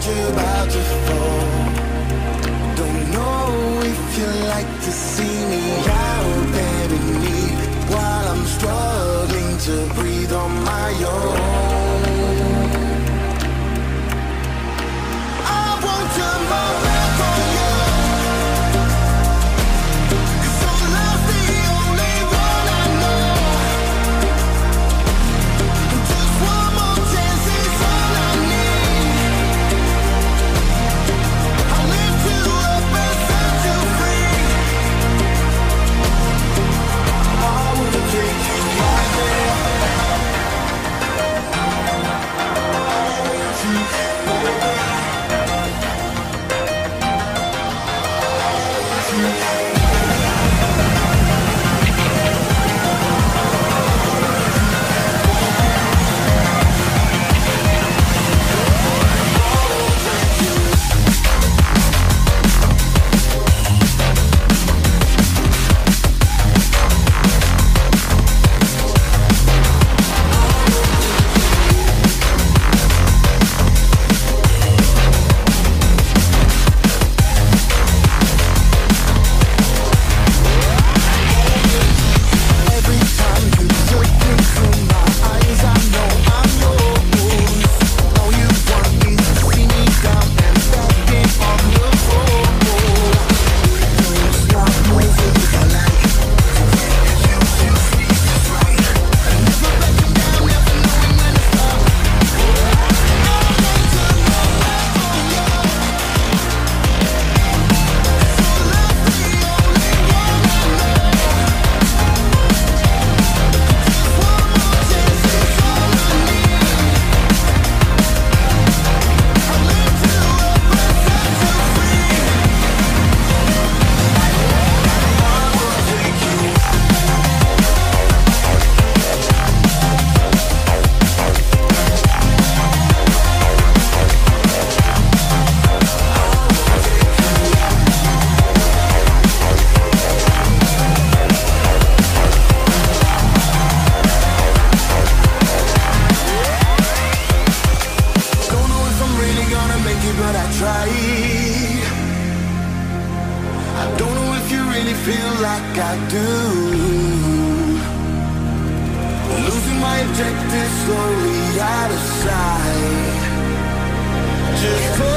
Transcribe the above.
heard you about. Don't know if you like to see me. Don't know if you really feel like I do. Losing my objective slowly out of sight. Just